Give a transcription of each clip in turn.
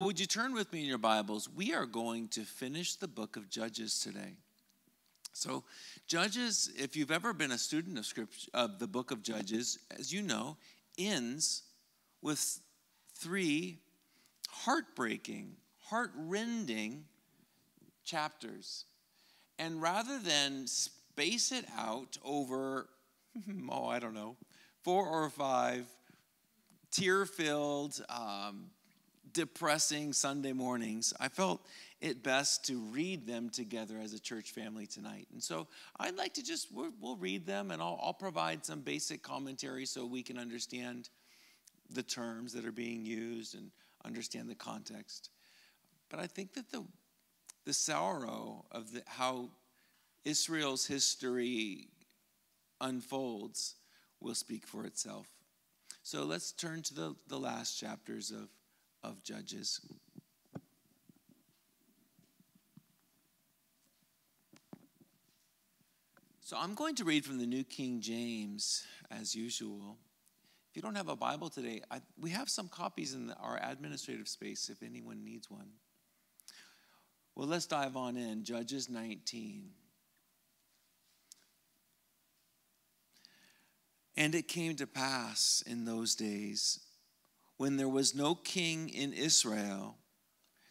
Would you turn with me in your Bibles? We are going to finish the book of Judges today. So, Judges, if you've ever been a student of scripture of the book of Judges, as you know, ends with three heartbreaking, heart-rending chapters. And rather than space it out over oh, I don't know, four or five tear-filled um, depressing Sunday mornings, I felt it best to read them together as a church family tonight. And so I'd like to just, we'll, read them and I'll, I'll, provide some basic commentary so we can understand the terms that are being used and understand the context. But I think that the, the sorrow of the, how Israel's history unfolds will speak for itself. So let's turn to the, the last chapters of of Judges. So I'm going to read from the New King James as usual. If you don't have a Bible today, I, we have some copies in the, our administrative space if anyone needs one. Well, let's dive on in. Judges 19. And it came to pass in those days when there was no king in Israel,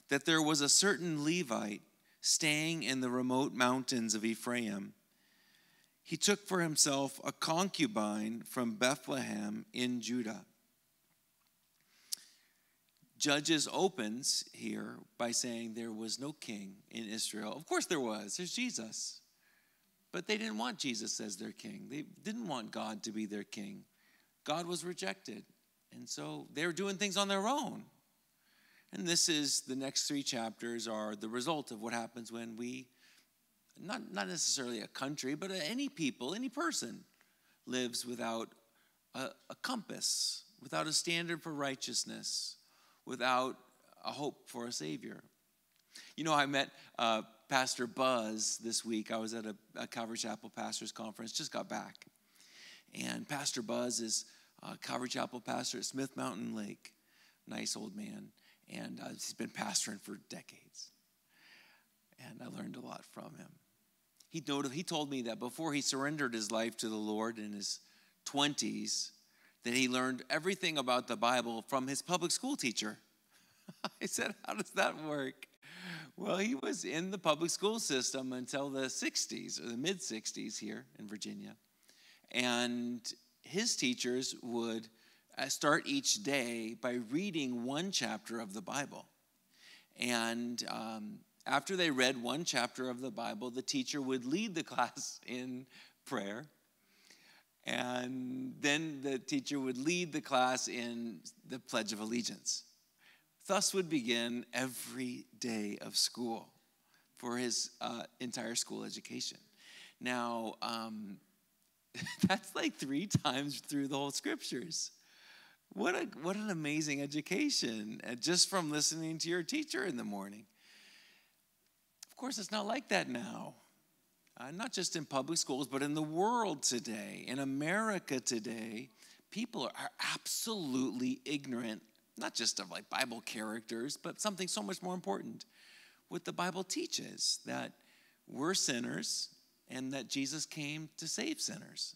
that there was a certain Levite staying in the remote mountains of Ephraim. He took for himself a concubine from Bethlehem in Judah. Judges opens here by saying there was no king in Israel. Of course, there was. There's Jesus. But they didn't want Jesus as their king, they didn't want God to be their king. God was rejected. And so they're doing things on their own. And this is the next three chapters are the result of what happens when we, not, not necessarily a country, but any people, any person lives without a, a compass, without a standard for righteousness, without a hope for a Savior. You know, I met uh, Pastor Buzz this week. I was at a, a Calvary Chapel Pastors Conference, just got back. And Pastor Buzz is uh, Calvary Chapel pastor at Smith Mountain Lake. Nice old man. And uh, he's been pastoring for decades. And I learned a lot from him. He, he told me that before he surrendered his life to the Lord in his 20s, that he learned everything about the Bible from his public school teacher. I said, How does that work? Well, he was in the public school system until the 60s or the mid 60s here in Virginia. And his teachers would uh, start each day by reading one chapter of the Bible. And um, after they read one chapter of the Bible, the teacher would lead the class in prayer. And then the teacher would lead the class in the Pledge of Allegiance. Thus would begin every day of school for his uh, entire school education. Now, um, That's like three times through the whole scriptures. What, a, what an amazing education uh, just from listening to your teacher in the morning. Of course, it's not like that now. Uh, not just in public schools, but in the world today, in America today, people are absolutely ignorant, not just of like Bible characters, but something so much more important. What the Bible teaches that we're sinners and that Jesus came to save sinners.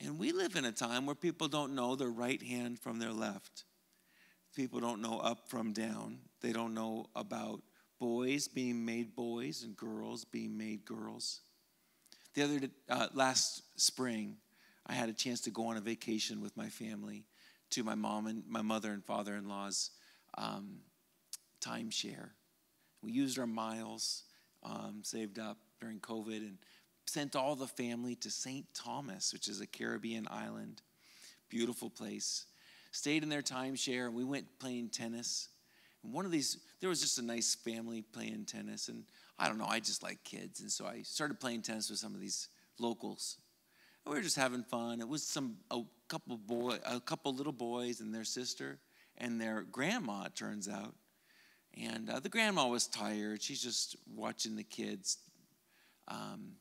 And we live in a time where people don't know their right hand from their left. People don't know up from down. They don't know about boys being made boys and girls being made girls. The other uh, last spring, I had a chance to go on a vacation with my family to my mom and my mother and father-in-law's um, timeshare. We used our miles um, saved up during COVID and sent all the family to St. Thomas, which is a Caribbean island. Beautiful place. Stayed in their timeshare and we went playing tennis. And one of these, there was just a nice family playing tennis. And I don't know, I just like kids. And so I started playing tennis with some of these locals. And we were just having fun. It was some, a couple boy, a couple little boys and their sister and their grandma, it turns out. And uh, the grandma was tired. She's just watching the kids um,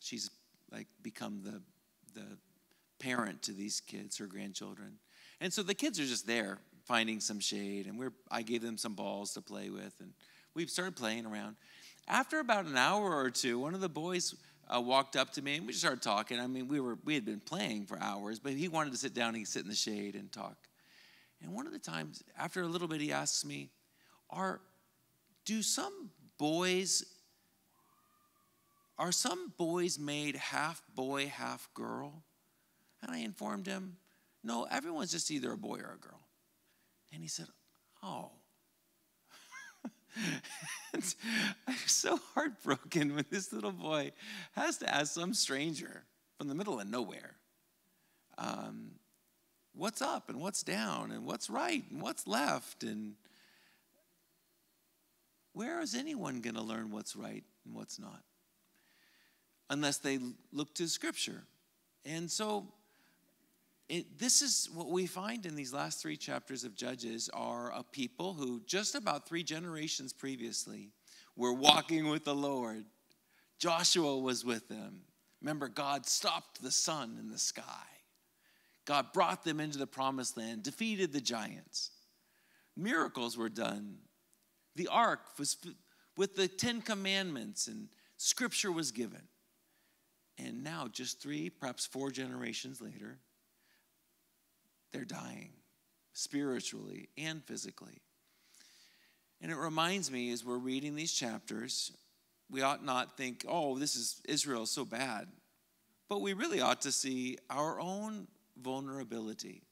she's like become the the parent to these kids, her grandchildren. And so the kids are just there finding some shade, and we're, I gave them some balls to play with, and we started playing around. After about an hour or two, one of the boys uh, walked up to me and we just started talking. I mean, we were we had been playing for hours, but he wanted to sit down and sit in the shade and talk. And one of the times, after a little bit, he asks me, "Are do some boys are some boys made half boy, half girl?" And I informed him, "No, everyone's just either a boy or a girl." And he said, "Oh." I'm so heartbroken when this little boy has to ask some stranger from the middle of nowhere um, what's up and what's down and what's right and what's left and where is anyone going to learn what's right and what's not unless they look to scripture and so it, this is what we find in these last three chapters of Judges are a people who just about three generations previously were walking with the Lord. Joshua was with them. Remember, God stopped the sun in the sky. God brought them into the promised land, defeated the giants. Miracles were done. The ark was with the Ten Commandments, and scripture was given. And now, just three, perhaps four generations later, they're dying spiritually and physically. And it reminds me as we're reading these chapters, we ought not think, oh, this is Israel so bad. But we really ought to see our own vulnerability.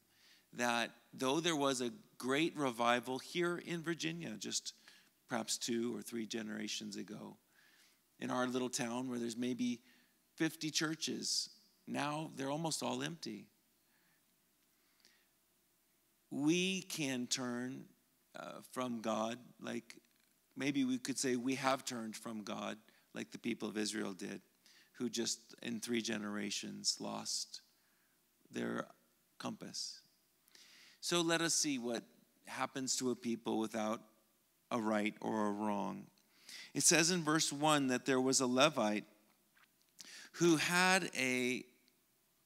That though there was a great revival here in Virginia, just perhaps two or three generations ago, in our little town where there's maybe 50 churches, now they're almost all empty we can turn uh, from God, like maybe we could say we have turned from God, like the people of Israel did, who just in three generations lost their compass. So let us see what happens to a people without a right or a wrong. It says in verse 1 that there was a Levite who had a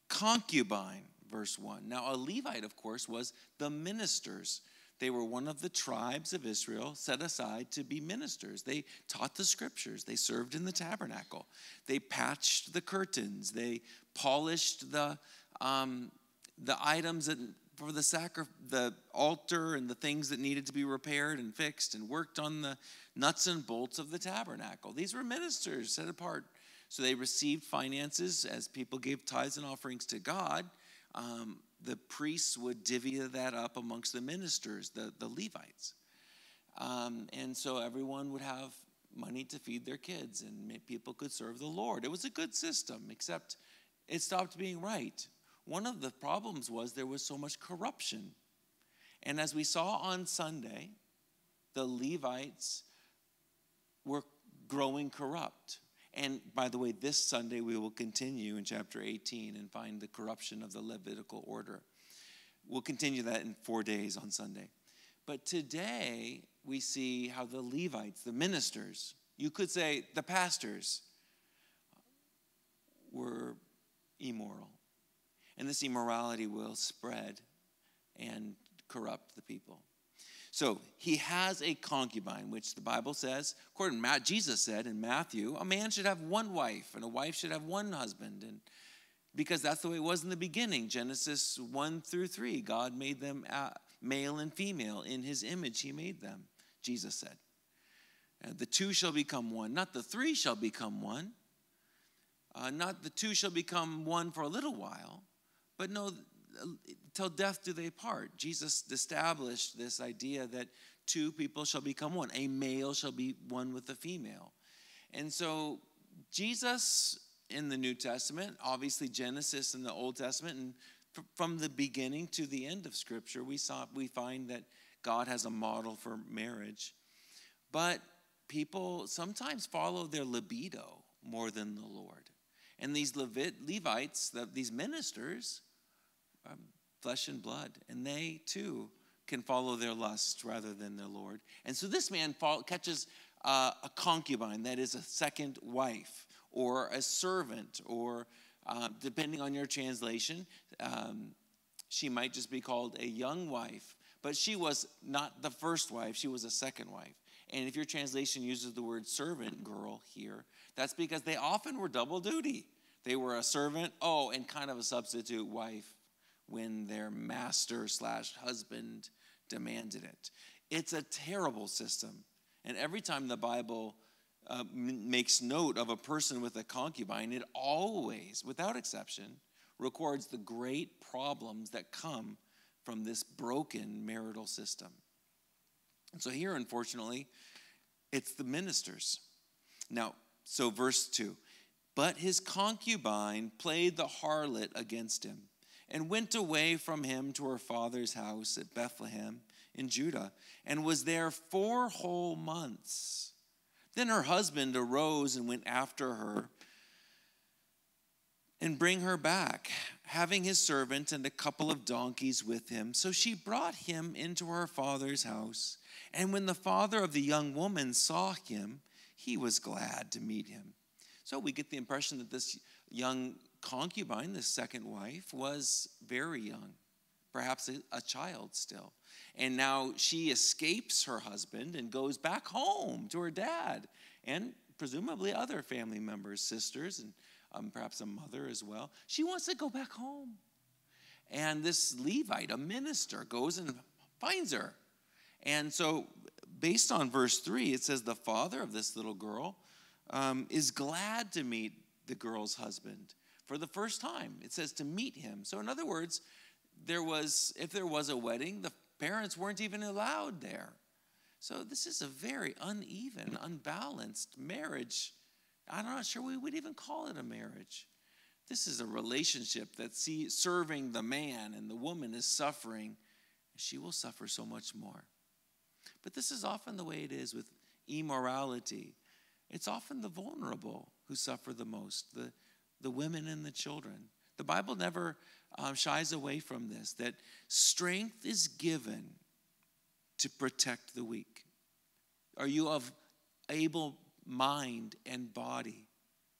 concubine verse 1. Now, a Levite, of course, was the ministers. They were one of the tribes of Israel set aside to be ministers. They taught the scriptures. They served in the tabernacle. They patched the curtains. They polished the, um, the items that, for the, sacri- the altar and the things that needed to be repaired and fixed and worked on the nuts and bolts of the tabernacle. These were ministers set apart. So they received finances as people gave tithes and offerings to God um, the priests would divvy that up amongst the ministers, the, the Levites. Um, and so everyone would have money to feed their kids and people could serve the Lord. It was a good system, except it stopped being right. One of the problems was there was so much corruption. And as we saw on Sunday, the Levites were growing corrupt. And by the way, this Sunday we will continue in chapter 18 and find the corruption of the Levitical order. We'll continue that in four days on Sunday. But today we see how the Levites, the ministers, you could say the pastors, were immoral. And this immorality will spread and corrupt the people. So he has a concubine, which the Bible says, according to Matt, Jesus said in Matthew, a man should have one wife and a wife should have one husband. And because that's the way it was in the beginning, Genesis 1 through 3, God made them uh, male and female. In his image, he made them, Jesus said. And the two shall become one, not the three shall become one. Uh, not the two shall become one for a little while, but no, till death do they part. Jesus established this idea that two people shall become one. A male shall be one with a female. And so Jesus in the New Testament, obviously Genesis in the Old Testament, and from the beginning to the end of Scripture, we saw we find that God has a model for marriage. But people sometimes follow their libido more than the Lord. And these Levit, Levites, the, these ministers, um, flesh and blood, and they too can follow their lusts rather than their Lord. And so this man fall, catches uh, a concubine, that is a second wife, or a servant, or uh, depending on your translation, um, she might just be called a young wife. But she was not the first wife, she was a second wife. And if your translation uses the word servant girl here, that's because they often were double duty. They were a servant, oh, and kind of a substitute wife when their master slash husband demanded it. It's a terrible system. And every time the Bible uh, makes note of a person with a concubine, it always, without exception, records the great problems that come from this broken marital system. And so here, unfortunately, it's the ministers. Now, so verse 2 But his concubine played the harlot against him and went away from him to her father's house at Bethlehem in Judah and was there four whole months. Then her husband arose and went after her and bring her back, having his servant and a couple of donkeys with him. So she brought him into her father's house. And when the father of the young woman saw him, he was glad to meet him. So we get the impression that this young concubine, the second wife, was very young, perhaps a, a child still. And now she escapes her husband and goes back home to her dad and presumably other family members, sisters, and um, perhaps a mother as well. She wants to go back home. And this Levite, a minister, goes and finds her. And so, based on verse 3, it says the father of this little girl um, is glad to meet the girl's husband for the first time. It says to meet him. So, in other words, there was, if there was a wedding, the parents weren't even allowed there. So, this is a very uneven, unbalanced marriage. I'm not sure we would even call it a marriage. This is a relationship that's see, serving the man, and the woman is suffering. She will suffer so much more. But this is often the way it is with immorality. It's often the vulnerable who suffer the most, the, the women and the children. The Bible never um, shies away from this that strength is given to protect the weak. Are you of able mind and body?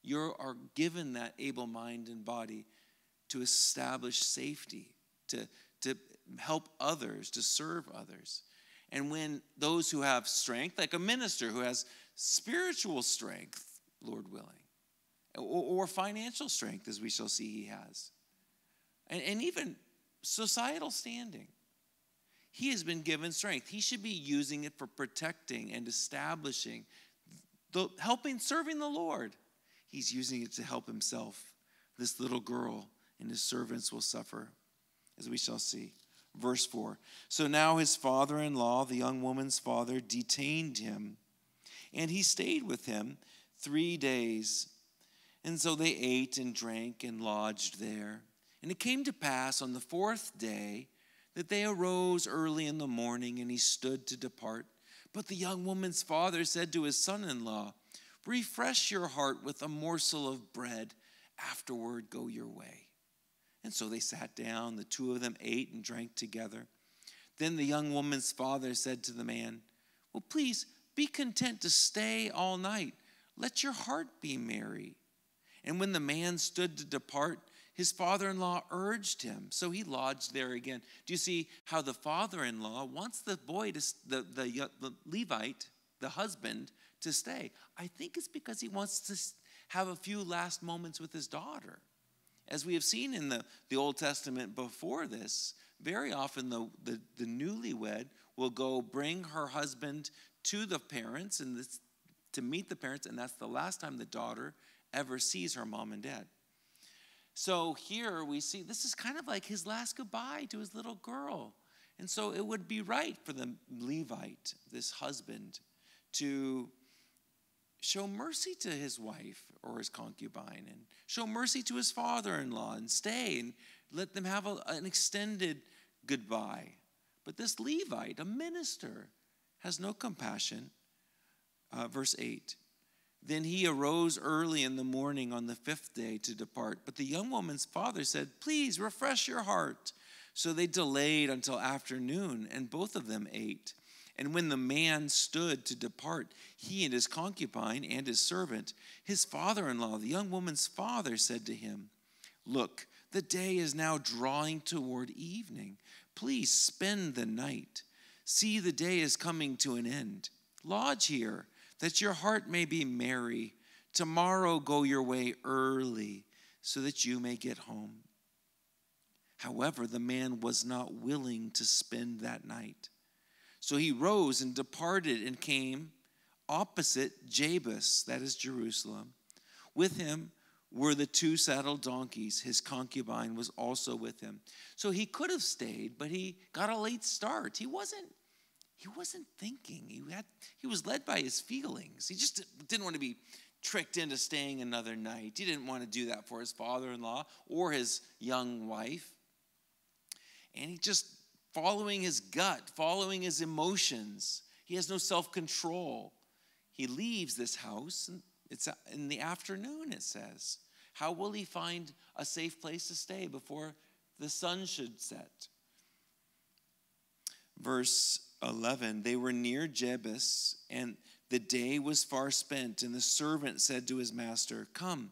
You are given that able mind and body to establish safety, to, to help others, to serve others. And when those who have strength, like a minister who has spiritual strength, Lord willing, or, or financial strength, as we shall see he has, and, and even societal standing, he has been given strength. He should be using it for protecting and establishing, the, helping, serving the Lord. He's using it to help himself. This little girl and his servants will suffer, as we shall see. Verse 4 So now his father in law, the young woman's father, detained him, and he stayed with him three days. And so they ate and drank and lodged there. And it came to pass on the fourth day that they arose early in the morning, and he stood to depart. But the young woman's father said to his son in law, Refresh your heart with a morsel of bread, afterward go your way. And so they sat down, the two of them ate and drank together. Then the young woman's father said to the man, Well, please be content to stay all night. Let your heart be merry. And when the man stood to depart, his father in law urged him, so he lodged there again. Do you see how the father in law wants the boy, to, the, the, the Levite, the husband, to stay? I think it's because he wants to have a few last moments with his daughter. As we have seen in the, the Old Testament before this, very often the, the, the newlywed will go bring her husband to the parents and this, to meet the parents, and that's the last time the daughter ever sees her mom and dad. So here we see this is kind of like his last goodbye to his little girl. And so it would be right for the Levite, this husband, to show mercy to his wife or his concubine and show mercy to his father in law and stay and let them have a, an extended goodbye. But this Levite, a minister, has no compassion. Uh, verse 8 Then he arose early in the morning on the fifth day to depart. But the young woman's father said, Please refresh your heart. So they delayed until afternoon, and both of them ate. And when the man stood to depart, he and his concubine and his servant, his father in law, the young woman's father, said to him, Look, the day is now drawing toward evening. Please spend the night. See, the day is coming to an end. Lodge here, that your heart may be merry. Tomorrow go your way early, so that you may get home. However, the man was not willing to spend that night. So he rose and departed and came opposite Jebus, that is Jerusalem. With him were the two saddled donkeys. His concubine was also with him. So he could have stayed, but he got a late start. He wasn't he wasn't thinking. He had he was led by his feelings. He just didn't want to be tricked into staying another night. He didn't want to do that for his father-in-law or his young wife. And he just following his gut, following his emotions. He has no self-control. He leaves this house and it's in the afternoon, it says. How will he find a safe place to stay before the sun should set? Verse 11 They were near Jebus, and the day was far spent, and the servant said to his master, Come,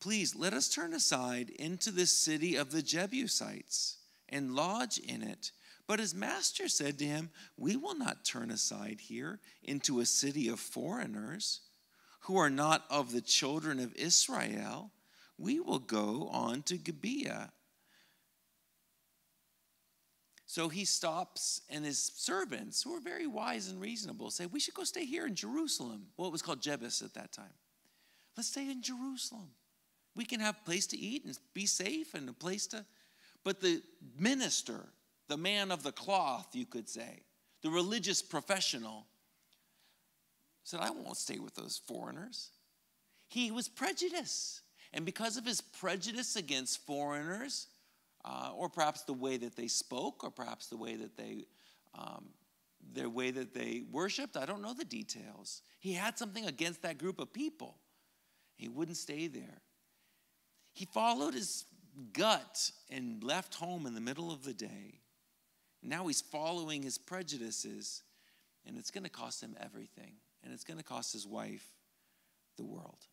please let us turn aside into the city of the Jebusites and lodge in it. But his master said to him, We will not turn aside here into a city of foreigners who are not of the children of Israel, we will go on to Gibeah. So he stops, and his servants, who are very wise and reasonable, say, We should go stay here in Jerusalem. Well, it was called Jebus at that time. Let's stay in Jerusalem. We can have a place to eat and be safe and a place to. But the minister, the man of the cloth, you could say, the religious professional, said, I won't stay with those foreigners. He was prejudiced. And because of his prejudice against foreigners, uh, or perhaps the way that they spoke, or perhaps the way that they, um, their way that they worshiped, I don't know the details. He had something against that group of people. He wouldn't stay there. He followed his gut and left home in the middle of the day. Now he's following his prejudices, and it's going to cost him everything and it's going to cost his wife the world.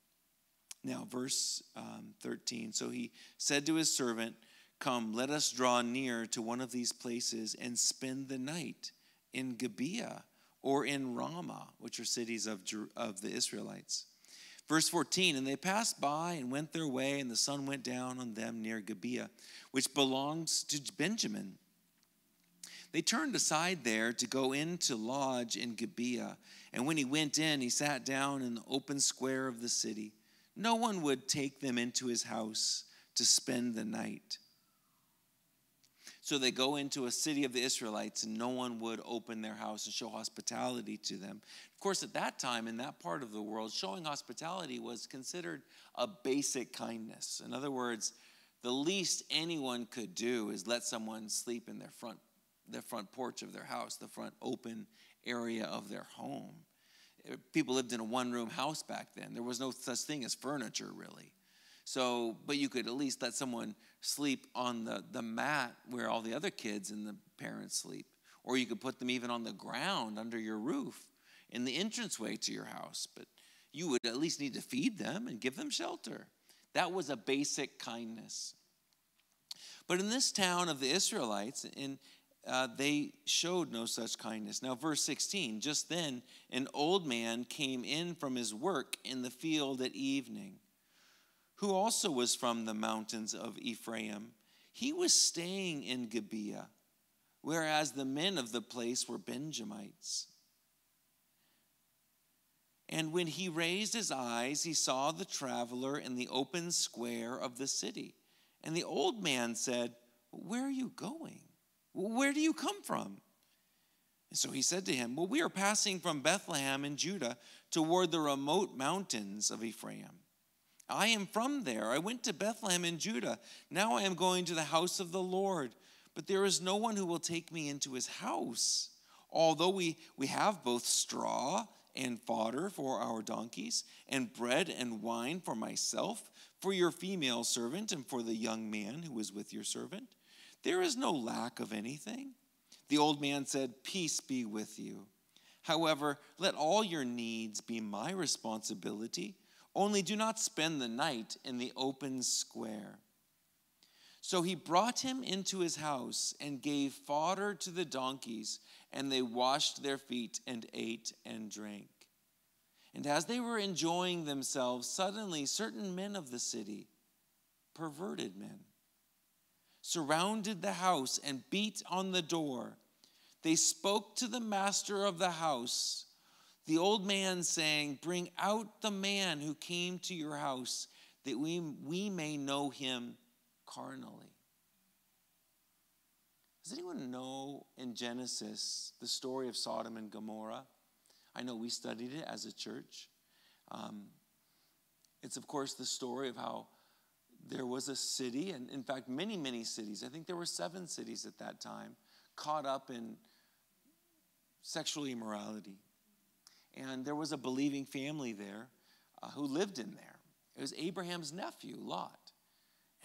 Now, verse um, 13. So he said to his servant, Come, let us draw near to one of these places and spend the night in Gibeah or in Ramah, which are cities of, of the Israelites. Verse 14, and they passed by and went their way, and the sun went down on them near Gibeah, which belongs to Benjamin. They turned aside there to go in to lodge in Gibeah. And when he went in, he sat down in the open square of the city. No one would take them into his house to spend the night. So they go into a city of the Israelites, and no one would open their house and show hospitality to them. Of course, at that time, in that part of the world, showing hospitality was considered a basic kindness. In other words, the least anyone could do is let someone sleep in their front the front porch of their house, the front open area of their home. People lived in a one room house back then. There was no such thing as furniture, really. So, but you could at least let someone sleep on the, the mat where all the other kids and the parents sleep. Or you could put them even on the ground under your roof in the entranceway to your house. But you would at least need to feed them and give them shelter. That was a basic kindness. But in this town of the Israelites, in, uh, they showed no such kindness. Now, verse 16 just then, an old man came in from his work in the field at evening, who also was from the mountains of Ephraim. He was staying in Gibeah, whereas the men of the place were Benjamites. And when he raised his eyes, he saw the traveler in the open square of the city. And the old man said, Where are you going? Where do you come from? And so he said to him, Well, we are passing from Bethlehem in Judah toward the remote mountains of Ephraim. I am from there. I went to Bethlehem in Judah. Now I am going to the house of the Lord. But there is no one who will take me into his house. Although we, we have both straw and fodder for our donkeys, and bread and wine for myself, for your female servant, and for the young man who is with your servant. There is no lack of anything. The old man said, Peace be with you. However, let all your needs be my responsibility. Only do not spend the night in the open square. So he brought him into his house and gave fodder to the donkeys, and they washed their feet and ate and drank. And as they were enjoying themselves, suddenly certain men of the city, perverted men, surrounded the house and beat on the door. They spoke to the master of the house, the old man, saying, Bring out the man who came to your house, that we, we may know him carnally. Does anyone know in Genesis the story of Sodom and Gomorrah? I know we studied it as a church. Um, it's, of course, the story of how there was a city, and in fact, many, many cities, I think there were seven cities at that time, caught up in sexual immorality. And there was a believing family there uh, who lived in there. It was Abraham's nephew, Lot.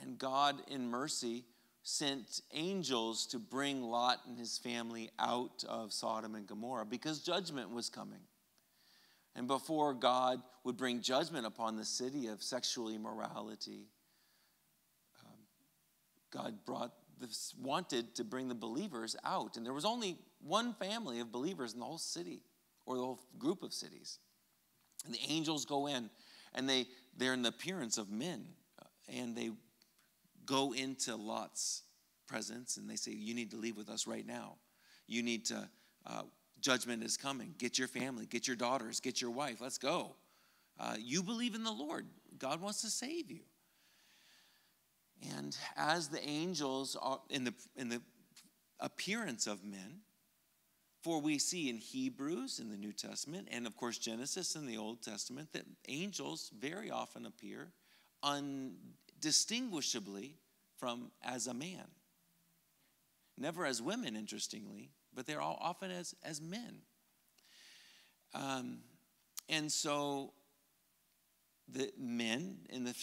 And God, in mercy, sent angels to bring Lot and his family out of Sodom and Gomorrah because judgment was coming. And before God would bring judgment upon the city of sexual immorality, um, God brought this, wanted to bring the believers out. And there was only one family of believers in the whole city or the whole group of cities. And the angels go in and they, they're in the appearance of men uh, and they go into Lot's presence and they say, You need to leave with us right now. You need to, uh, judgment is coming. Get your family, get your daughters, get your wife. Let's go. Uh, you believe in the Lord, God wants to save you. And as the angels are in the, in the appearance of men, for we see in Hebrews in the New Testament, and of course Genesis in the Old Testament, that angels very often appear undistinguishably from as a man. Never as women, interestingly, but they're all often as, as men. Um, and so the men, in the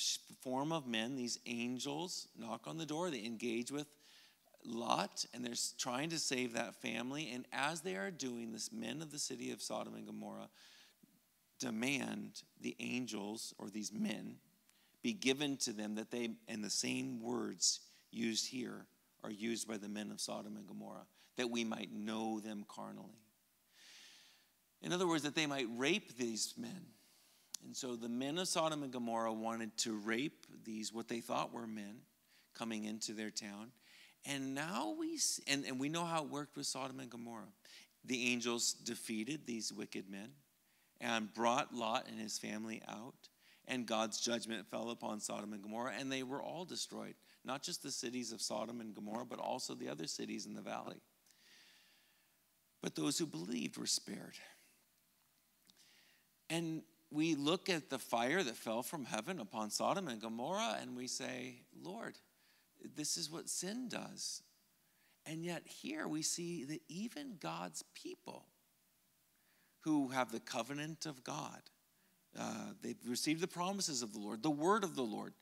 form of men, these angels knock on the door, they engage with Lot, and they're trying to save that family. And as they are doing this, men of the city of Sodom and Gomorrah demand the angels, or these men, be given to them that they, and the same words used here, are used by the men of Sodom and Gomorrah, that we might know them carnally. In other words, that they might rape these men. And so the men of Sodom and Gomorrah wanted to rape these, what they thought were men, coming into their town. And now we, and, and we know how it worked with Sodom and Gomorrah. The angels defeated these wicked men and brought Lot and his family out. And God's judgment fell upon Sodom and Gomorrah, and they were all destroyed. Not just the cities of Sodom and Gomorrah, but also the other cities in the valley. But those who believed were spared. And we look at the fire that fell from heaven upon Sodom and Gomorrah and we say, Lord, this is what sin does. And yet, here we see that even God's people who have the covenant of God, uh, they've received the promises of the Lord, the word of the Lord.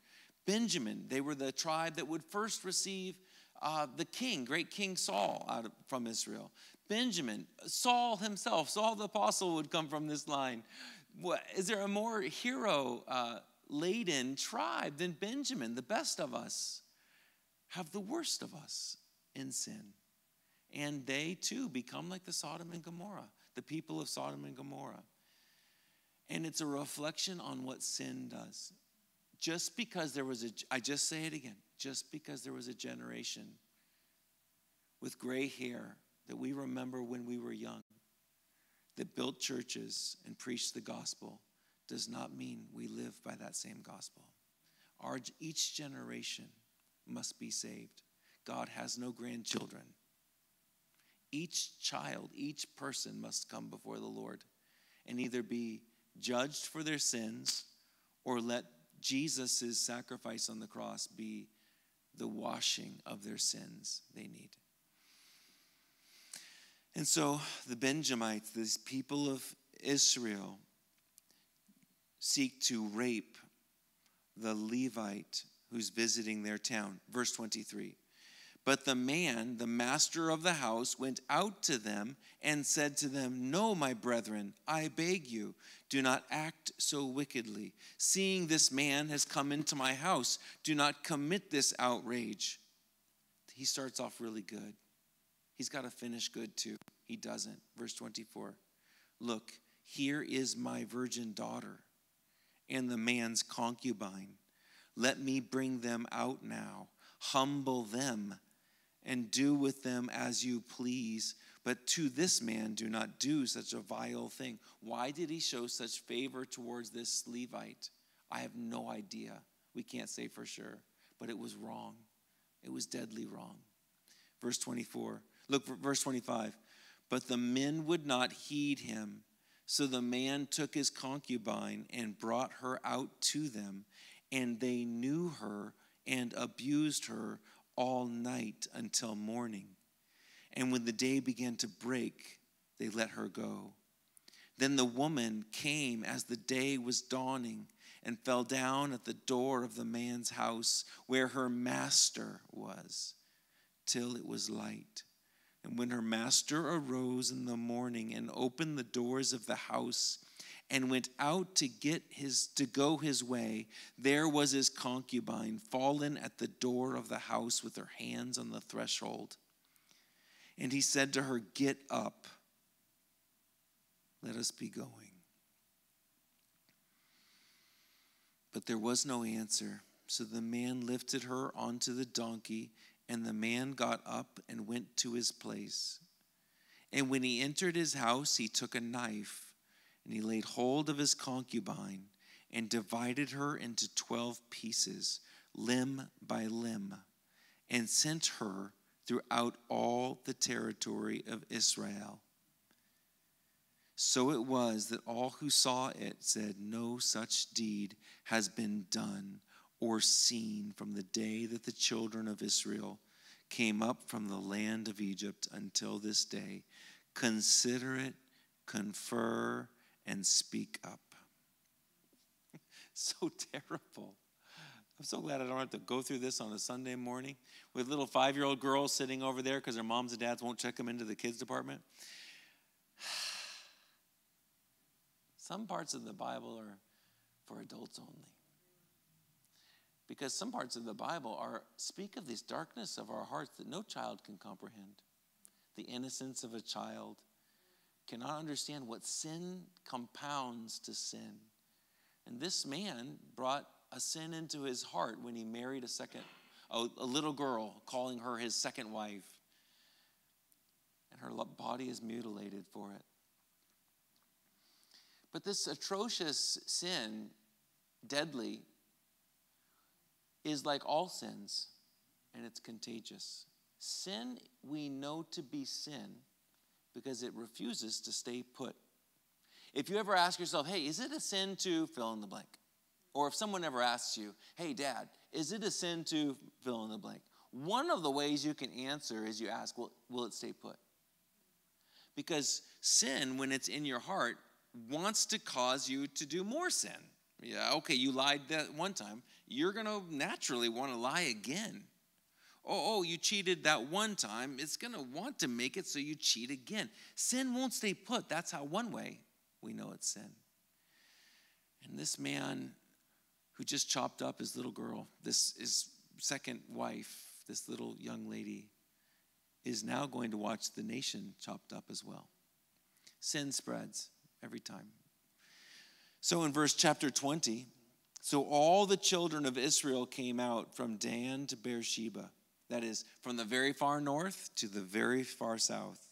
Benjamin, they were the tribe that would first receive uh, the king, great King Saul, out of, from Israel. Benjamin, Saul himself, Saul the apostle would come from this line. What, is there a more hero uh, laden tribe than Benjamin, the best of us? Have the worst of us in sin. And they too become like the Sodom and Gomorrah, the people of Sodom and Gomorrah. And it's a reflection on what sin does. Just because there was a, I just say it again, just because there was a generation with gray hair that we remember when we were young, that built churches and preached the gospel, does not mean we live by that same gospel. Our, each generation must be saved. God has no grandchildren. Each child, each person must come before the Lord and either be judged for their sins or let Jesus' sacrifice on the cross be the washing of their sins they need. And so the Benjamites, these people of Israel, seek to rape the Levite who's visiting their town. Verse 23. But the man, the master of the house, went out to them and said to them, No, my brethren, I beg you, do not act so wickedly. Seeing this man has come into my house, do not commit this outrage. he starts off really good. He's got to finish good too. He doesn't. Verse 24 Look, here is my virgin daughter and the man's concubine. Let me bring them out now, humble them, and do with them as you please. But to this man do not do such a vile thing. Why did he show such favor towards this Levite? I have no idea. We can't say for sure, but it was wrong. It was deadly wrong. Verse 24. Look, verse 25. But the men would not heed him. So the man took his concubine and brought her out to them, and they knew her and abused her all night until morning. And when the day began to break, they let her go. Then the woman came as the day was dawning and fell down at the door of the man's house where her master was till it was light. And when her master arose in the morning and opened the doors of the house and went out to get his to go his way, there was his concubine fallen at the door of the house with her hands on the threshold. And he said to her, Get up, let us be going. But there was no answer. So the man lifted her onto the donkey and the man got up and went to his place. And when he entered his house, he took a knife and he laid hold of his concubine and divided her into 12 pieces, limb by limb, and sent her throughout all the territory of Israel. So it was that all who saw it said, No such deed has been done or seen from the day that the children of Israel came up from the land of Egypt until this day. Consider it, confer, and speak up. so terrible. I'm so glad I don't have to go through this on a Sunday morning with little five year old girls sitting over there because their moms and dads won't check them into the kids' department. Some parts of the Bible are for adults only because some parts of the Bible are speak of this darkness of our hearts that no child can comprehend. The innocence of a child cannot understand what sin compounds to sin. And this man brought a sin into his heart when he married a second a, a little girl, calling her his second wife. And her body is mutilated for it. But this atrocious sin, deadly, is like all sins, and it's contagious. Sin we know to be sin because it refuses to stay put. If you ever ask yourself, hey, is it a sin to fill in the blank? Or if someone ever asks you, hey, dad, is it a sin to fill in the blank? One of the ways you can answer is you ask, well, will it stay put? Because sin, when it's in your heart, wants to cause you to do more sin. Yeah, okay, you lied that one time you're going to naturally want to lie again. Oh, oh, you cheated that one time. It's going to want to make it so you cheat again. Sin won't stay put. That's how one way we know it's sin. And this man who just chopped up his little girl, this his second wife, this little young lady, is now going to watch the nation chopped up as well. Sin spreads every time. So in verse chapter 20, so all the children of Israel came out from Dan to Beersheba, that is, from the very far north to the very far south,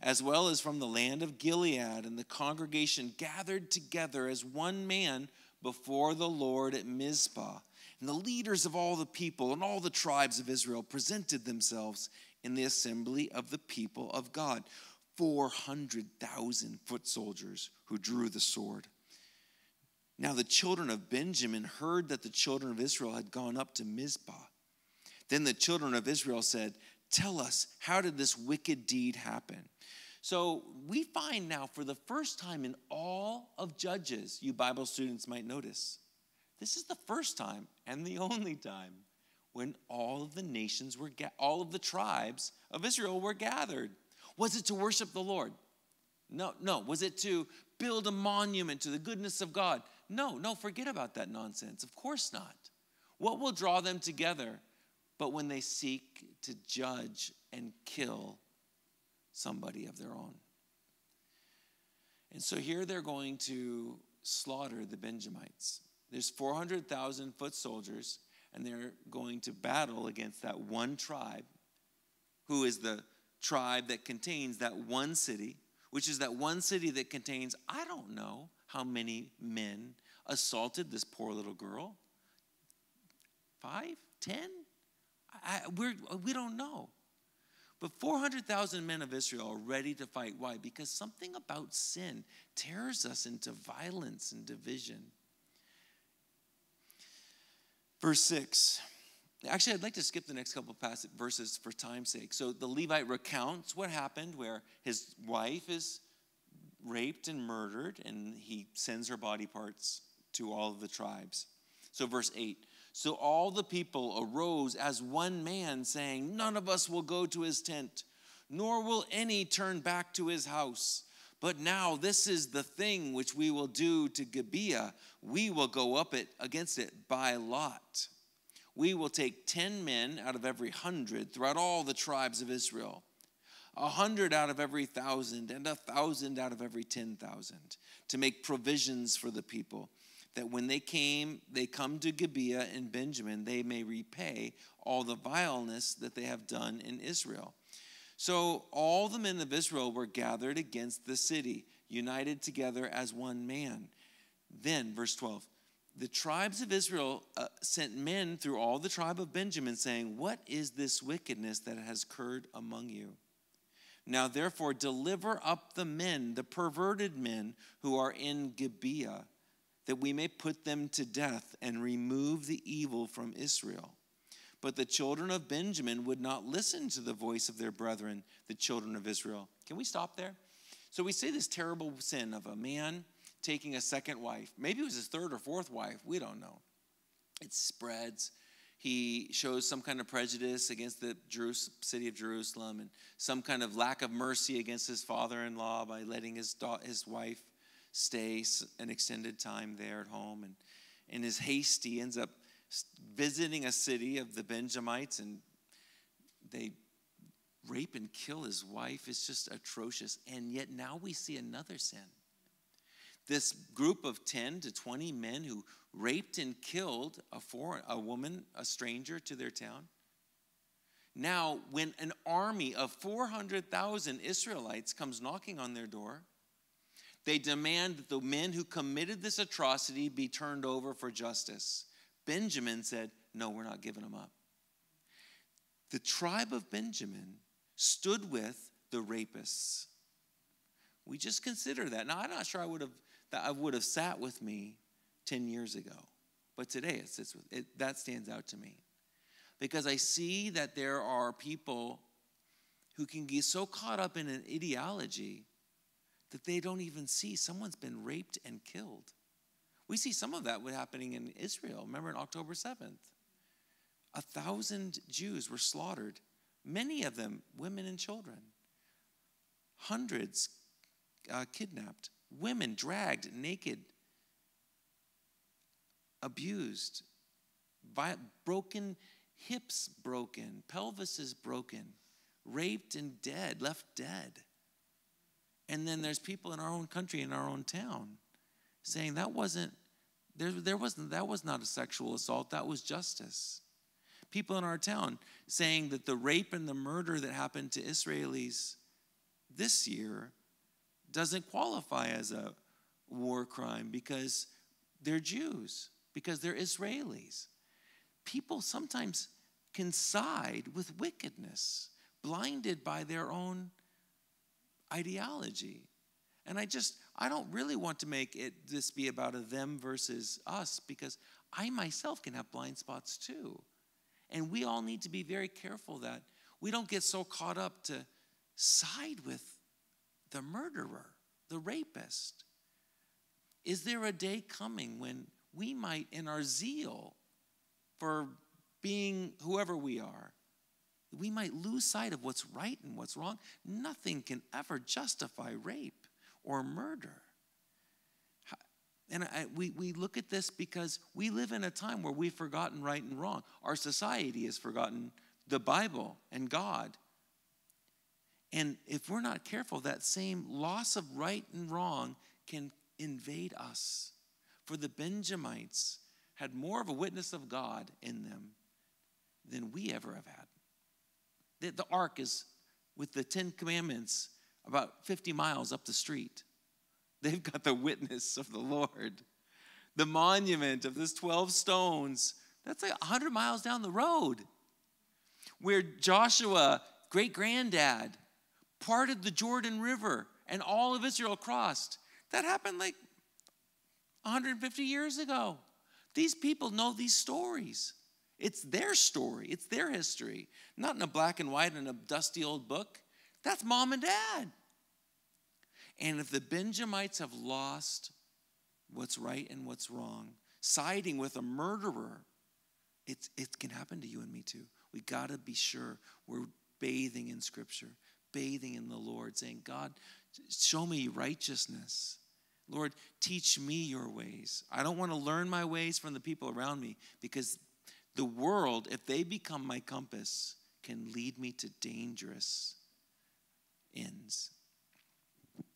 as well as from the land of Gilead, and the congregation gathered together as one man before the Lord at Mizpah. And the leaders of all the people and all the tribes of Israel presented themselves in the assembly of the people of God 400,000 foot soldiers who drew the sword. Now the children of Benjamin heard that the children of Israel had gone up to Mizpah. Then the children of Israel said, Tell us, how did this wicked deed happen? So we find now for the first time in all of Judges, you Bible students might notice, this is the first time and the only time when all of the nations were, all of the tribes of Israel were gathered. Was it to worship the Lord? No, no. Was it to build a monument to the goodness of God? No, no, forget about that nonsense. Of course not. What will draw them together but when they seek to judge and kill somebody of their own. And so here they're going to slaughter the Benjamites. There's 400,000 foot soldiers, and they're going to battle against that one tribe, who is the tribe that contains that one city, which is that one city that contains, I don't know how many men assaulted this poor little girl. Five? Ten? I, we're, we don't know. But 400,000 men of Israel are ready to fight. Why? Because something about sin tears us into violence and division. Verse 6. Actually, I'd like to skip the next couple of verses for time's sake. So the Levite recounts what happened where his wife is raped and murdered, and he sends her body parts to all of the tribes. So, verse 8 So all the people arose as one man, saying, None of us will go to his tent, nor will any turn back to his house. But now this is the thing which we will do to Gibeah. We will go up it against it by lot. We will take ten men out of every hundred throughout all the tribes of Israel, a hundred out of every thousand, and a thousand out of every ten thousand, to make provisions for the people that when they came, they come to Gibeah and Benjamin, they may repay all the vileness that they have done in Israel. So all the men of Israel were gathered against the city, united together as one man. Then, verse 12, the tribes of Israel uh, sent men through all the tribe of Benjamin, saying, What is this wickedness that has occurred among you? Now, therefore, deliver up the men, the perverted men who are in Gibeah that we may put them to death and remove the evil from Israel. But the children of Benjamin would not listen to the voice of their brethren, the children of Israel. Can we stop there? So we see this terrible sin of a man taking a second wife. Maybe it was his third or fourth wife. We don't know. It spreads. He shows some kind of prejudice against the city of Jerusalem and some kind of lack of mercy against his father in law by letting his, his wife stay an extended time there at home. And in his haste, he ends up visiting a city of the Benjamites and they rape and kill his wife. It's just atrocious. And yet now we see another sin. This group of 10 to 20 men who raped and killed a, foreign, a woman, a stranger to their town. Now, when an army of 400,000 Israelites comes knocking on their door, they demand that the men who committed this atrocity be turned over for justice. Benjamin said, No, we're not giving them up. The tribe of Benjamin stood with the rapists. We just consider that. Now, I'm not sure I would have that I would have sat with me 10 years ago, but today it sits with it. That stands out to me because I see that there are people who can get so caught up in an ideology that they don't even see someone's been raped and killed. We see some of that happening in Israel. Remember on October 7th? A thousand Jews were slaughtered, many of them women and children. Hundreds uh, kidnapped, women dragged naked, abused, broken hips broken, pelvises broken, raped and dead, left dead. And then there's people in our own country, in our own town, saying that wasn't there, there wasn't that was not a sexual assault, that was justice. People in our town saying that the rape and the murder that happened to Israelis this year doesn't qualify as a war crime because they're Jews, because they're Israelis. People sometimes can side with wickedness, blinded by their own ideology. And I just, I don't really want to make it this be about a them versus us because I myself can have blind spots too. And we all need to be very careful that we don't get so caught up to side with the murderer, the rapist. Is there a day coming when we might, in our zeal for being whoever we are, we might lose sight of what's right and what's wrong. Nothing can ever justify rape or murder. And I, we, we look at this because we live in a time where we've forgotten right and wrong. Our society has forgotten the Bible and God. And if we're not careful, that same loss of right and wrong can invade us. For the Benjamites had more of a witness of God in them than we ever have had. The, the ark is with the Ten Commandments about 50 miles up the street. They've got the witness of the Lord. The monument of this 12 stones, that's like 100 miles down the road. Where Joshua, great granddad, parted the Jordan River and all of Israel crossed. That happened like 150 years ago. These people know these stories. It's their story, it's their history, not in a black and white in a dusty old book. That's mom and dad. And if the Benjamites have lost what's right and what's wrong, siding with a murderer, it's, it can happen to you and me too. We got to be sure we're bathing in Scripture, bathing in the Lord, saying, God, show me righteousness. Lord, teach me your ways. I don't want to learn my ways from the people around me because the world, if they become my compass, can lead me to dangerous ends.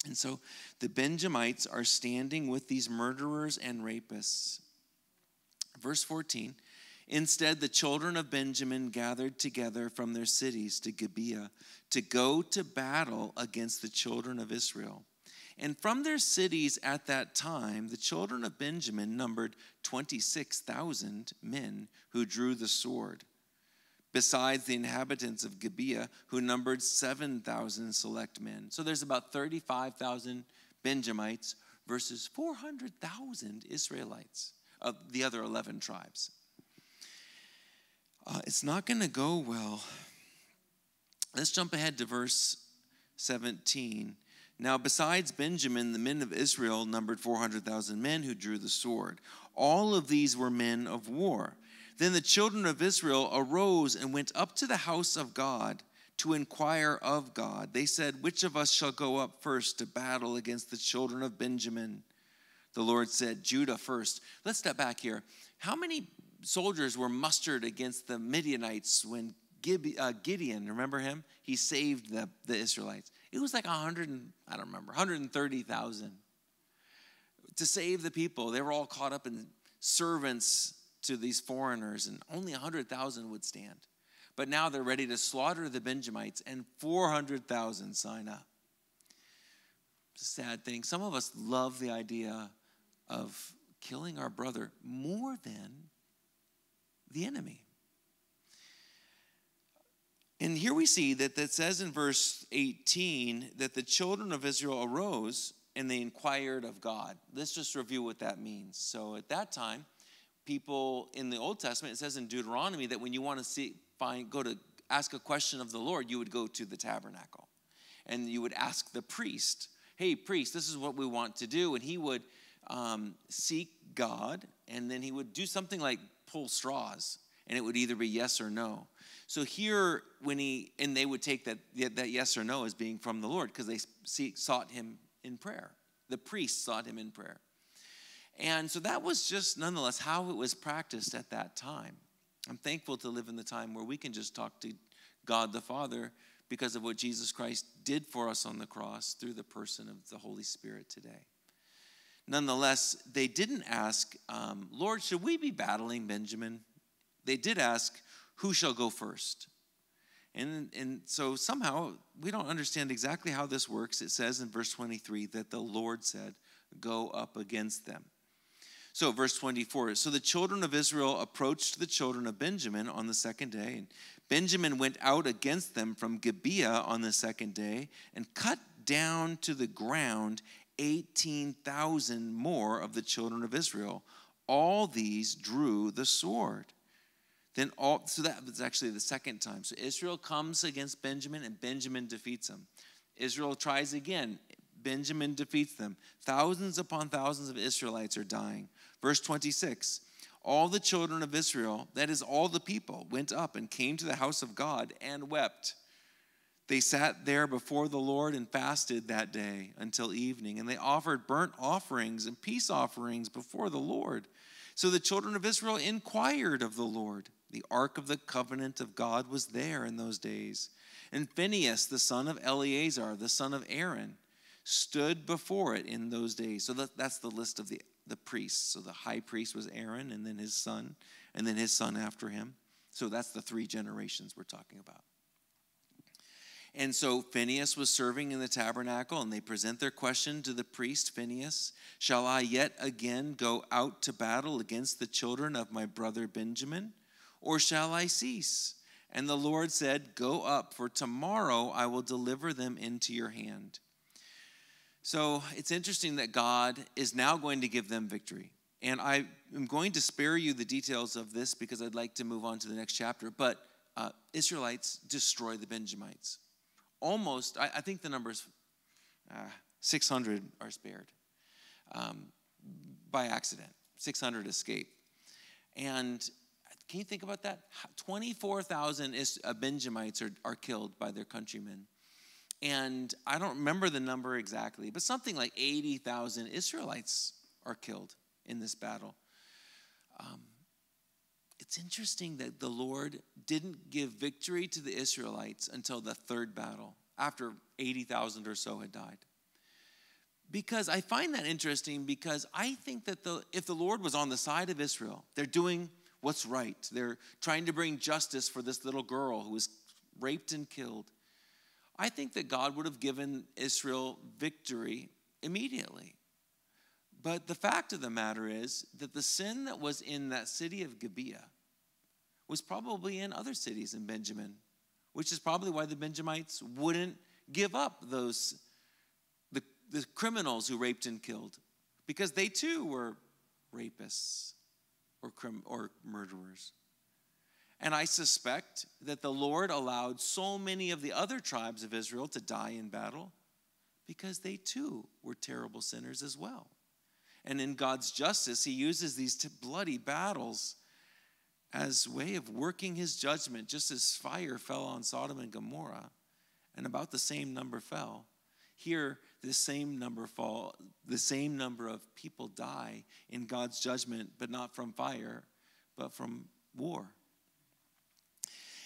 And so the Benjamites are standing with these murderers and rapists. Verse 14 Instead, the children of Benjamin gathered together from their cities to Gibeah to go to battle against the children of Israel. And from their cities at that time, the children of Benjamin numbered 26,000 men who drew the sword besides the inhabitants of Gibeah, who numbered 7,000 select men. So there's about 35,000 Benjamites versus 400,000 Israelites of the other 11 tribes. Uh, it's not going to go well. Let's jump ahead to verse 17. Now, besides Benjamin, the men of Israel numbered 400,000 men who drew the sword. All of these were men of war. Then the children of Israel arose and went up to the house of God to inquire of God. They said, Which of us shall go up first to battle against the children of Benjamin? The Lord said, Judah first. Let's step back here. How many soldiers were mustered against the Midianites when uh, Gideon, remember him? He saved the, the Israelites. It was like 100, I don't remember, 130,000 to save the people. They were all caught up in servants to these foreigners, and only 100,000 would stand. But now they're ready to slaughter the Benjamites, and 400,000 sign up. Sad thing. Some of us love the idea of killing our brother more than the enemy. And here we see that it says in verse 18 that the children of Israel arose and they inquired of God. Let's just review what that means. So at that time, people in the Old Testament, it says in Deuteronomy that when you want to see, find, go to ask a question of the Lord, you would go to the tabernacle and you would ask the priest, Hey, priest, this is what we want to do. And he would um, seek God and then he would do something like pull straws and it would either be yes or no. So here, when he, and they would take that, that yes or no as being from the Lord because they sought him in prayer. The priest sought him in prayer. And so that was just nonetheless how it was practiced at that time. I'm thankful to live in the time where we can just talk to God the Father because of what Jesus Christ did for us on the cross through the person of the Holy Spirit today. Nonetheless, they didn't ask, um, Lord, should we be battling Benjamin? They did ask, who shall go first? And, and so somehow we don't understand exactly how this works. It says in verse 23 that the Lord said, Go up against them. So, verse 24 So the children of Israel approached the children of Benjamin on the second day, and Benjamin went out against them from Gibeah on the second day and cut down to the ground 18,000 more of the children of Israel. All these drew the sword. Then all so that was actually the second time. So Israel comes against Benjamin and Benjamin defeats him. Israel tries again. Benjamin defeats them. Thousands upon thousands of Israelites are dying. Verse 26 All the children of Israel, that is, all the people, went up and came to the house of God and wept. They sat there before the Lord and fasted that day until evening, and they offered burnt offerings and peace offerings before the Lord. So the children of Israel inquired of the Lord. The ark of the covenant of God was there in those days. And Phinehas, the son of Eleazar, the son of Aaron, stood before it in those days. So that, that's the list of the, the priests. So the high priest was Aaron, and then his son, and then his son after him. So that's the three generations we're talking about. And so Phinehas was serving in the tabernacle, and they present their question to the priest Phinehas Shall I yet again go out to battle against the children of my brother Benjamin, or shall I cease? And the Lord said, Go up, for tomorrow I will deliver them into your hand. So it's interesting that God is now going to give them victory. And I am going to spare you the details of this because I'd like to move on to the next chapter. But uh, Israelites destroy the Benjamites almost, I, I think the numbers uh, 600 are spared um, by accident. 600 escape. And can you think about that? 24,000 uh, Benjamites are, are killed by their countrymen. And I don't remember the number exactly, but something like 80,000 Israelites are killed in this battle. Um, it's interesting that the Lord didn't give victory to the Israelites until the third battle, after 80,000 or so had died. Because I find that interesting because I think that the, if the Lord was on the side of Israel, they're doing what's right. They're trying to bring justice for this little girl who was raped and killed. I think that God would have given Israel victory immediately. But the fact of the matter is that the sin that was in that city of Gibeah was probably in other cities in Benjamin, which is probably why the Benjamites wouldn't give up those the, the criminals who raped and killed, because they too were rapists or, or murderers. And I suspect that the Lord allowed so many of the other tribes of Israel to die in battle because they too were terrible sinners as well. And in God's justice, he uses these bloody battles as way of working his judgment, just as fire fell on Sodom and Gomorrah, and about the same number fell. Here, the same number fall, the same number of people die in God's judgment, but not from fire, but from war.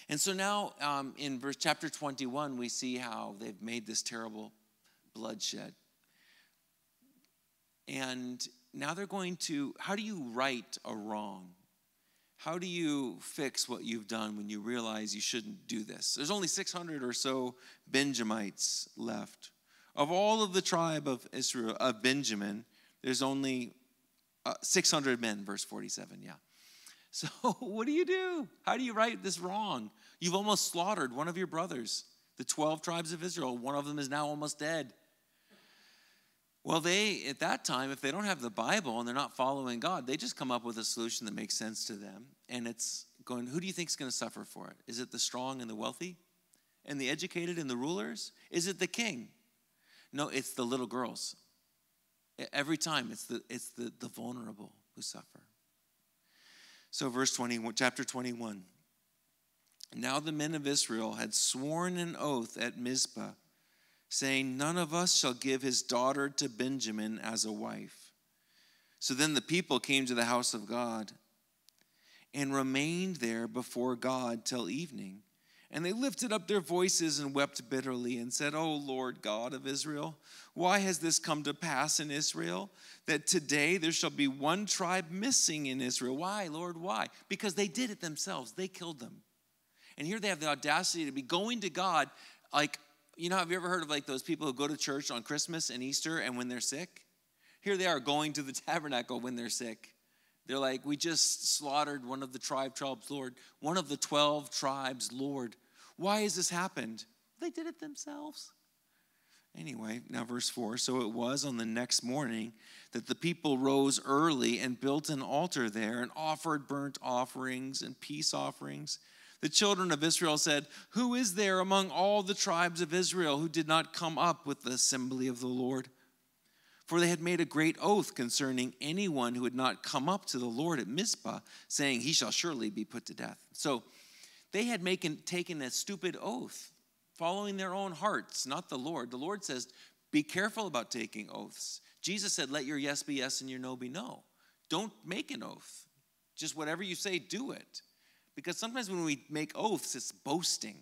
And so now um, in verse chapter 21, we see how they've made this terrible bloodshed. And now they're going to, how do you right a wrong? How do you fix what you've done when you realize you shouldn't do this? There's only 600 or so Benjamites left. Of all of the tribe of Israel, of Benjamin, there's only uh, 600 men, verse 47, yeah. So, what do you do? How do you right this wrong? You've almost slaughtered one of your brothers, the 12 tribes of Israel. One of them is now almost dead. Well, they, at that time, if they don't have the Bible and they're not following God, they just come up with a solution that makes sense to them. And it's going, who do you think is going to suffer for it? Is it the strong and the wealthy? And the educated and the rulers? Is it the king? No, it's the little girls. Every time, it's the, it's the, the vulnerable who suffer. So, verse 20, chapter 21. Now the men of Israel had sworn an oath at Mizpah saying, None of us shall give his daughter to Benjamin as a wife. So then the people came to the house of God and remained there before God till evening. And they lifted up their voices and wept bitterly and said, O Lord God of Israel, why has this come to pass in Israel that today there shall be one tribe missing in Israel? Why, Lord, why? Because they did it themselves, they killed them. And here they have the audacity to be going to God like you know, have you ever heard of like those people who go to church on Christmas and Easter and when they're sick? Here they are going to the tabernacle when they're sick. They're like, we just slaughtered one of the tribe tribes, Lord, one of the 12 tribes, Lord. Why has this happened? They did it themselves. Anyway, now verse 4 So it was on the next morning that the people rose early and built an altar there and offered burnt offerings and peace offerings the children of Israel said, Who is there among all the tribes of Israel who did not come up with the assembly of the Lord? For they had made a great oath concerning anyone who had not come up to the Lord at Mizpah, saying, He shall surely be put to death. So they had making, taken a stupid oath. following their own hearts, not the Lord. The Lord says, be careful about taking oaths. Jesus said, let your yes be yes and your no be no. Don't make an oath. Just whatever you say, do it. Because sometimes when we make oaths, it's boasting.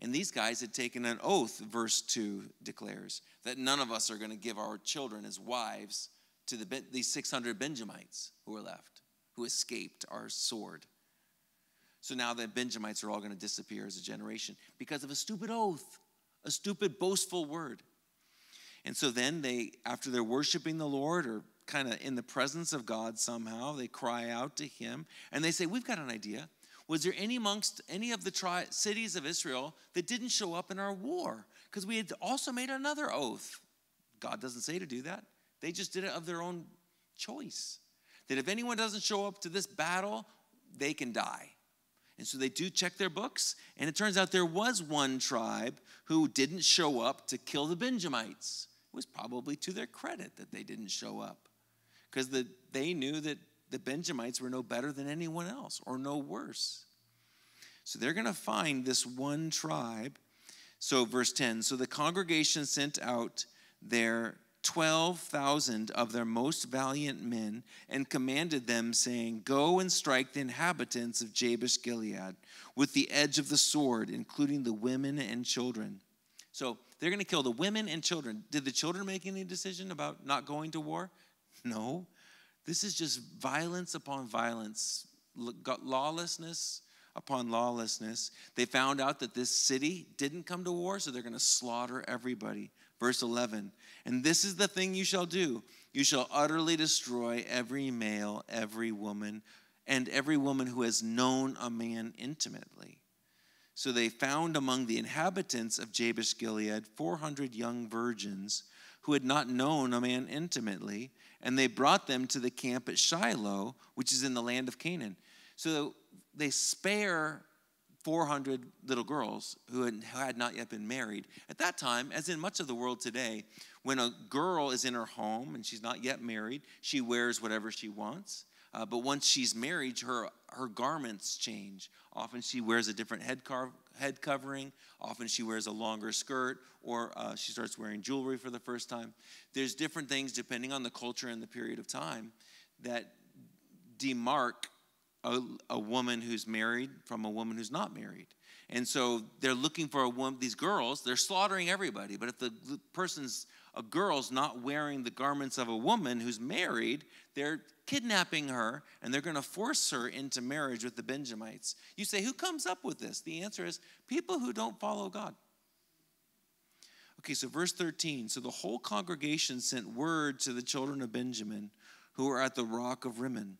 And these guys had taken an oath, verse 2 declares, that none of us are going to give our children as wives to the, these 600 Benjamites who were left, who escaped our sword. So now the Benjamites are all going to disappear as a generation because of a stupid oath, a stupid, boastful word. And so then they, after they're worshiping the Lord or kind of in the presence of God somehow, they cry out to Him and they say, We've got an idea. Was there any amongst any of the tri- cities of Israel that didn't show up in our war? Because we had also made another oath. God doesn't say to do that. They just did it of their own choice. That if anyone doesn't show up to this battle, they can die. And so they do check their books, and it turns out there was one tribe who didn't show up to kill the Benjamites. It was probably to their credit that they didn't show up because the, they knew that the Benjamites were no better than anyone else or no worse. So they're going to find this one tribe. So, verse 10 So the congregation sent out their 12,000 of their most valiant men and commanded them, saying, Go and strike the inhabitants of Jabesh Gilead with the edge of the sword, including the women and children. So they're going to kill the women and children. Did the children make any decision about not going to war? No. This is just violence upon violence, lawlessness upon lawlessness. They found out that this city didn't come to war, so they're going to slaughter everybody. Verse 11 And this is the thing you shall do you shall utterly destroy every male, every woman, and every woman who has known a man intimately. So they found among the inhabitants of Jabesh Gilead 400 young virgins who had not known a man intimately, and they brought them to the camp at Shiloh, which is in the land of Canaan. So they spare 400 little girls who had not yet been married. At that time, as in much of the world today, when a girl is in her home and she's not yet married, she wears whatever she wants. Uh, but once she's married, her, her garments change. Often she wears a different head, car- head covering. Often she wears a longer skirt, or uh, she starts wearing jewelry for the first time. There's different things depending on the culture and the period of time that demark a, a woman who's married from a woman who's not married. And so they're looking for a woman, these girls, they're slaughtering everybody. But if the person's a girl's not wearing the garments of a woman who's married, they're kidnapping her and they're going to force her into marriage with the Benjamites. You say, who comes up with this? The answer is people who don't follow God. Okay, so verse 13. So the whole congregation sent word to the children of Benjamin who were at the rock of Rimmon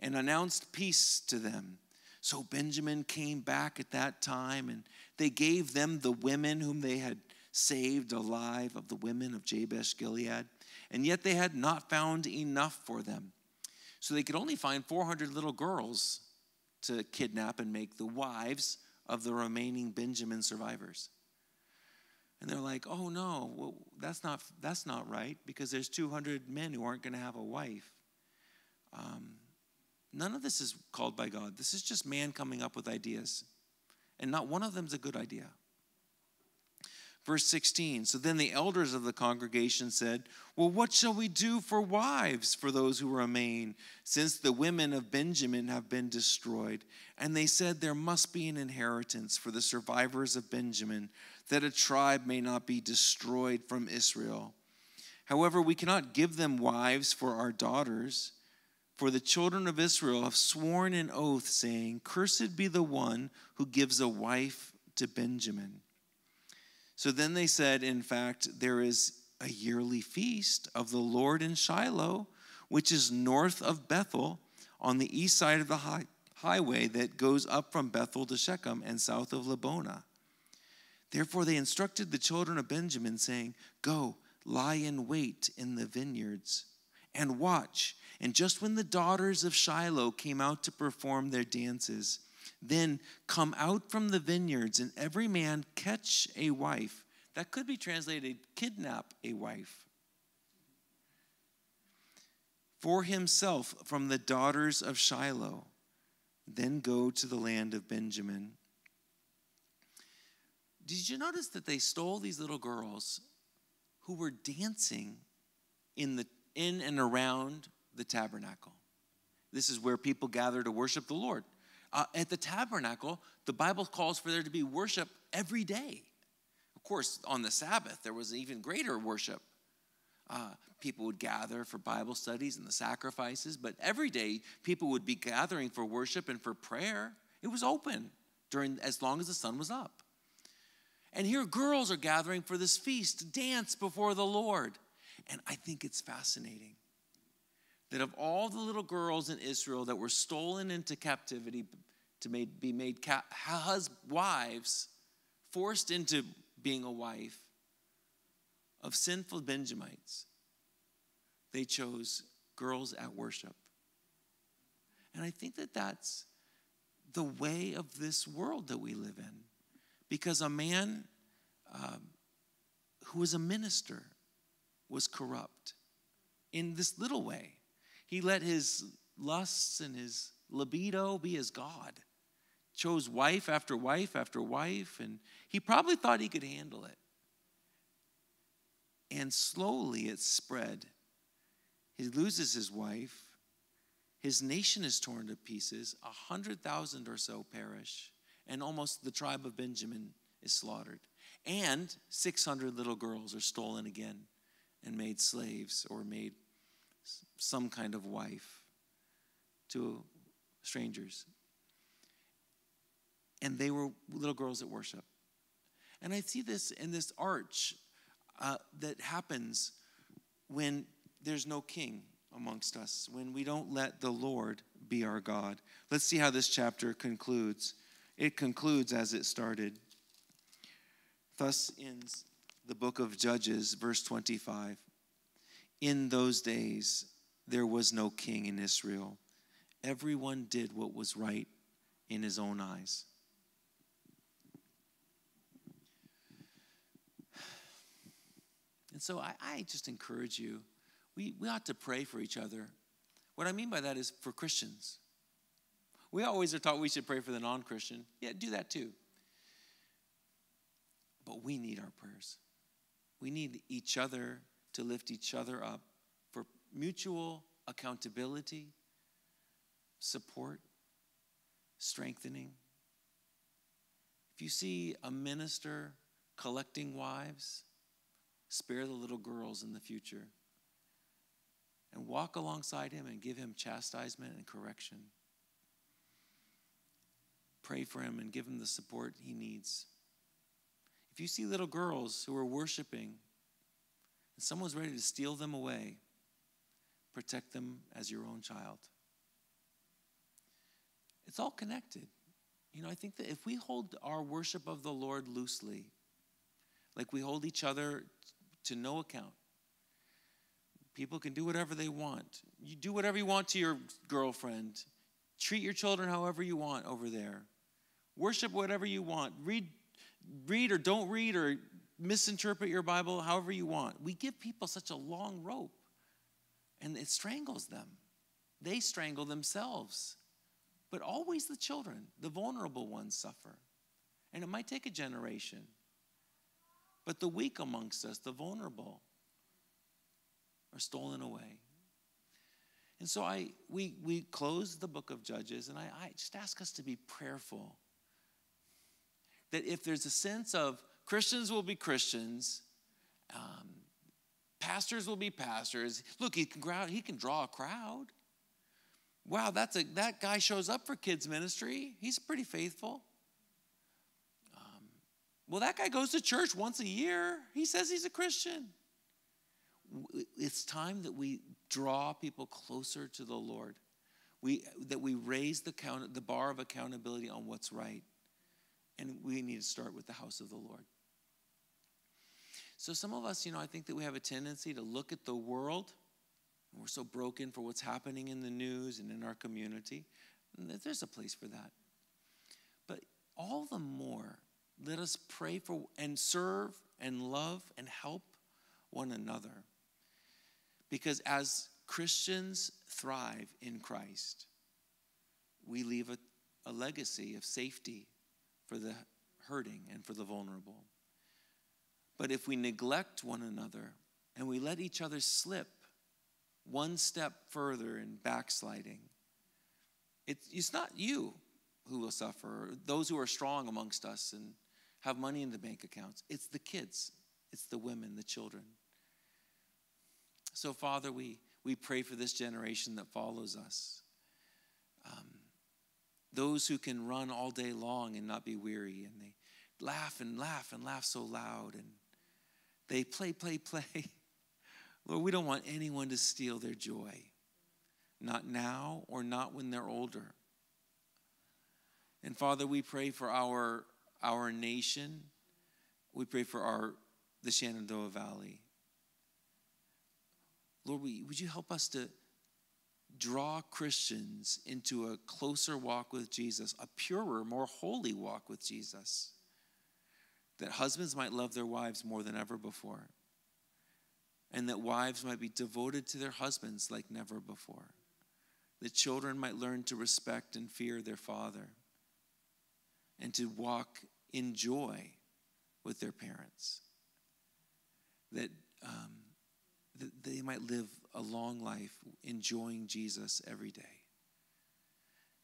and announced peace to them. So Benjamin came back at that time, and they gave them the women whom they had saved alive of the women of Jabesh Gilead, and yet they had not found enough for them. So they could only find 400 little girls to kidnap and make the wives of the remaining Benjamin survivors. And they're like, oh no, well, that's, not, that's not right because there's 200 men who aren't going to have a wife. Um, None of this is called by God. This is just man coming up with ideas. And not one of them is a good idea. Verse 16 So then the elders of the congregation said, Well, what shall we do for wives for those who remain, since the women of Benjamin have been destroyed? And they said, There must be an inheritance for the survivors of Benjamin, that a tribe may not be destroyed from Israel. However, we cannot give them wives for our daughters for the children of Israel have sworn an oath, saying, Cursed be the one who gives a wife to Benjamin. So then they said, In fact, there is a yearly feast of the Lord in Shiloh, which is north of Bethel, on the east side of the high, highway that goes up from Bethel to Shechem and south of Lebonah. Therefore, they instructed the children of Benjamin, saying, Go, lie in wait in the vineyards, and watch and just when the daughters of Shiloh came out to perform their dances, then come out from the vineyards, and every man catch a wife. That could be translated kidnap a wife. For himself from the daughters of Shiloh, then go to the land of Benjamin. did you notice that they stole these little girls who were dancing in, the, in and around the tabernacle? This is where people gather to worship the Lord. Uh, at the tabernacle, the Bible calls for there to be worship every day. Of course, on the Sabbath, there was even greater worship. Uh, people would gather for Bible studies and the sacrifices, but every day people would be gathering for worship and for prayer. It was open during as long as the sun was up. And here girls are gathering for this feast to dance before the Lord. And I think it's fascinating that of all the little girls in Israel that were stolen into captivity to be made wives, forced into being a wife of sinful Benjamites, they chose girls at worship. And I think that that's the way of this world that we live in. Because a man um, who was a minister was corrupt in this little way. He let his lusts and his libido be his God. Chose wife after wife after wife, and he probably thought he could handle it. And slowly it spread. He loses his wife. His nation is torn to pieces. A hundred thousand or so perish, and almost the tribe of Benjamin is slaughtered. And 600 little girls are stolen again and made slaves or made some kind of wife to strangers. And they were little girls at worship. And I see this in this arch uh, that happens when there's no king amongst us, when we don't let the Lord be our God. Let's see how this chapter concludes. It concludes as it started. Thus ends the book of Judges, verse 25. In those days, there was no king in Israel. Everyone did what was right in his own eyes. And so I, I, just encourage you, we, we ought to pray for each other. What I mean by that is for Christians. We always are taught we should pray for the non Christian. Yeah, do that too. But we need our prayers. We need each other to lift each other up for mutual accountability, support, strengthening. If you see a minister collecting wives, spare the little girls in the future and walk alongside him and give him chastisement and correction. Pray for him and give him the support he needs. If you see little girls who are worshiping and someone's ready to steal them away, protect them as your own child. It's all connected. You know, I think that if we hold our worship of the Lord loosely, like we hold each other to no account, people can do whatever they want. You do whatever you want to your girlfriend. Treat your children however you want over there. Worship whatever you want. Read read or don't read or misinterpret your Bible however you want. We give people such a long rope and it strangles them. They strangle themselves. But always the children, the vulnerable ones, suffer. And it might take a generation. But the weak amongst us, the vulnerable, are stolen away. And so I we we close the book of Judges, and I, I just ask us to be prayerful that if there's a sense of Christians will be Christians, um, pastors will be pastors. Look, he can, he can draw a crowd. Wow, that's a, that guy shows up for kids' ministry. He's pretty faithful. Um, well, that guy goes to church once a year. He says he's a Christian. It's time that we draw people closer to the Lord. We, that we raise the, count, the bar of accountability on what's right. And we need to start with the house of the Lord. So, some of us, you know, I think that we have a tendency to look at the world, and we're so broken for what's happening in the news and in our community. There's a place for that. But all the more, let us pray for and serve and love and help one another. Because as Christians thrive in Christ, we leave a, a legacy of safety for the hurting and for the vulnerable. But if we neglect one another and we let each other slip one step further in backsliding, it's, not you who will suffer, those who are strong amongst us and have money in the bank accounts. It's the kids, it's the women, the children. So, Father, we, we pray for this generation that follows us. Um, those who can run all day long and not be weary, and they laugh and laugh and laugh so loud, and they play, play, play. Lord, we don't want anyone to steal their joy, not now or not when they're older. And Father, we pray for our, our nation. We pray for our, the Shenandoah Valley. Lord, would you help us to draw Christians into a closer walk with Jesus, a purer, more holy walk with Jesus? That husbands might love their wives more than ever before, and that wives might be devoted to their husbands like never before. That children might learn to respect and fear their father and to walk in joy with their parents. That, um, that they might live a long life enjoying Jesus every day.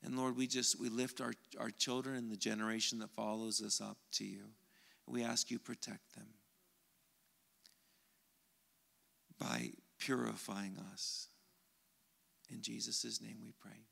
And Lord, we just we lift our, our children and the generation that follows us up to you. We ask you protect them by purifying us. In Jesus' name we pray.